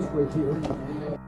this right here.